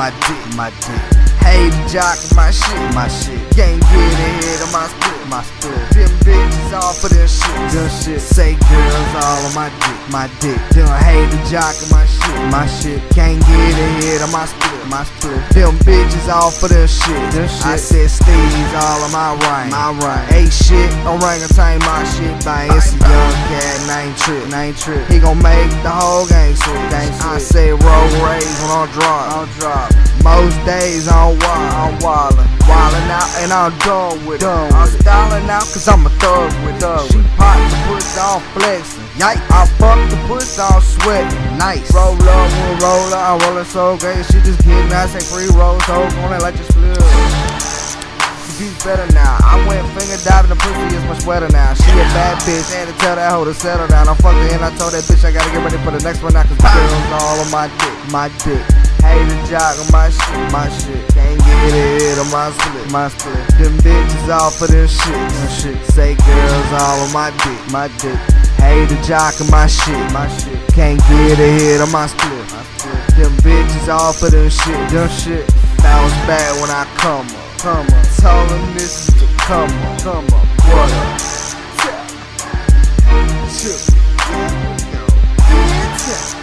my dick, my dick. Hate jock my shit, my shit. Can't get ahead of my split, my split. Them bitches all for them shit, them shit. Say girls all on my dick, my dick. Them hate jock my shit, my shit. Can't get ahead of my split, my split. Them bitches all for them shit, them shit. I said Steve's all on my right, my right. Ain't shit, orangutan my shit. Bang, it's a young cat, name trip, name trip. He gon' make the whole gang switch. I say roll raise when I drop, I drop. Most days I'm wild, I'm wildin', wildin' out and I'm done with it. I'm styling out cause I'm a thug with it. She pop the pussy on flexin', yike. I fuck the pussy on sweatin', nice. Roll up, we'll roll up, I'm rollin' so great. She just kidding, I say free rolls, so on it like just split. She's better now. I went finger diving, the pussy is much wetter now. She a bad bitch, and to tell that hoe to settle down. I fucked her and I told that bitch I gotta get ready for the next one now, cause girls all on my dick, my dick. Hater jock on my shit, my shit. Can't get it on my split, my split. Them bitches all for them shit, them shit. Say girls all on my dick, my dick. Hater jock on my shit, my shit. Can't get it on my split, my split. Them bitches all for them shit, them shit. Bounce back when I come up, come up. Told them this is the come up, come up. What up? Yeah. Yeah. Yeah.